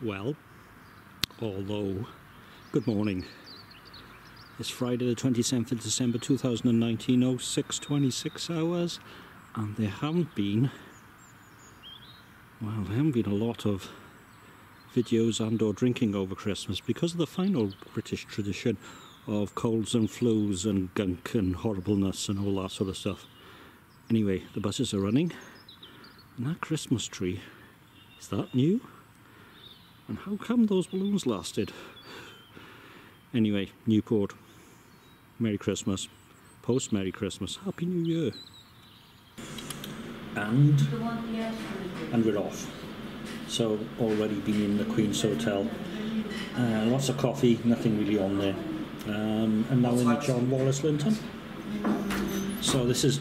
well, although, good morning. It's Friday the 27th of December 2019, 0626 hours, and there haven't been, well, there haven't been a lot of videos and or drinking over Christmas because of the fine old British tradition of colds and flus and gunk and horribleness and all that sort of stuff. Anyway, the buses are running, and that Christmas tree, is that new? And how come those balloons lasted? Anyway, Newport, Merry Christmas, post Merry Christmas, Happy New Year. And, and we're off. So, already been in the Queen's Hotel. Uh, lots of coffee, nothing really on there. Um, and now in the John Wallace Linton. So this is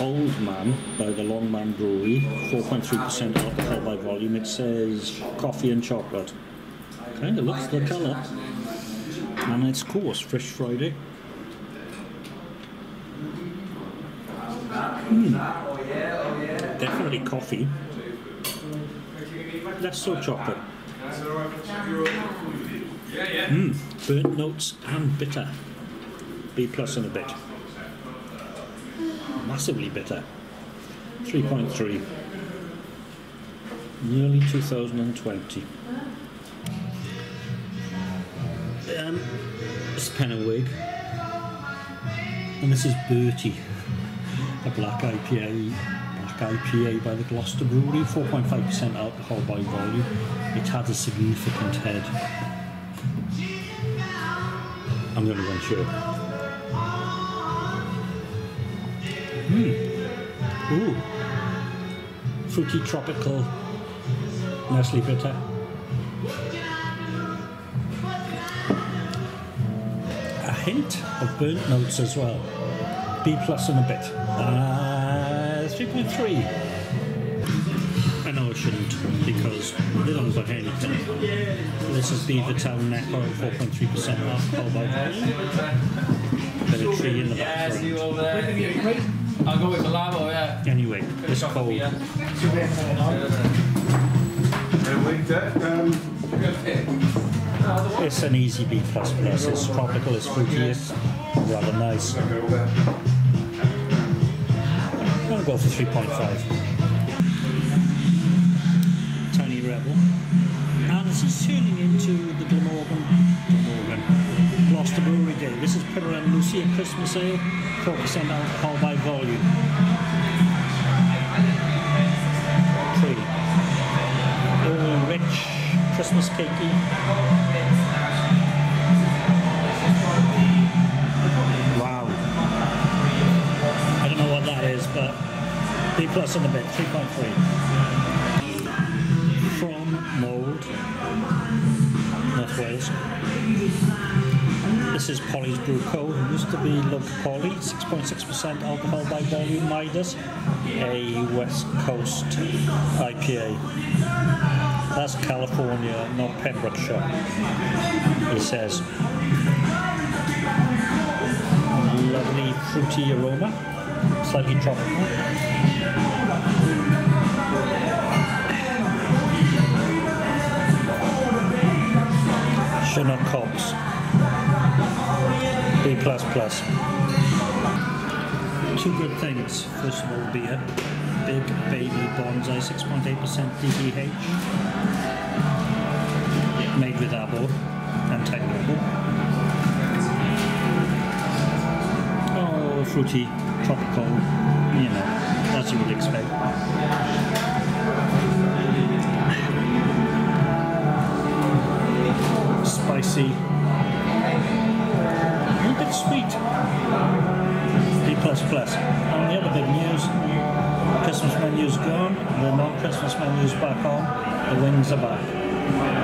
Old Man by the Longman Brewery, 4.3% alcohol by volume. It says coffee and chocolate. Kind of looks the colour. And it's course, Fresh Friday. Mm. Definitely coffee. Less so chocolate. Mm. Burnt notes and bitter. B plus and a bit massively bitter. 3.3. Nearly 2020. Um, this is Pen and Wig. And this is Bertie, a black IPA, black IPA by the Gloucester Brewery, 4.5% alcohol by volume. It had a significant head. I'm going to sure. Mm. Ooh. Fruity tropical Nestle bitter. A hint of burnt notes as well. B plus and a bit. Uh, 3.3. I know I shouldn't because they don't buy anything. This is Beavertown Neck Oil, 4.3% alcohol by volume. Bit tree in the background. I'll go with the lava, oh, yeah. Anyway, it's cold. Um, it's an easy B++. Plus It's tropical, it's fruity, it's rather nice. I'm going to go for 3.5. Tiny Rebel. And this is turning into the Glamorgan, Glamorgan This is Peter and Lucia Christmas Ale. 4% alcohol by volume. Three. Oh, rich, Christmas cakey. Wow. I don't know what that is, but B plus in a bit, 3.3. From Mold, North Wales. This is Polly's Brew Co. It Used to be Love Polly, 6.6% alcohol by volume Midas, a West Coast IPA. That's California, not Pembrokeshire, he says. Lovely fruity aroma, slightly tropical. Two good things. First of all, beer. Big Baby Bonsai, 6.8% DDH. Made with Abo and Technical. Oh, fruity, tropical, you know, as you would expect. Spicy, D++. And the other big news, Christmas menu's gone, the non-Christmas menu's back on, the wings are back.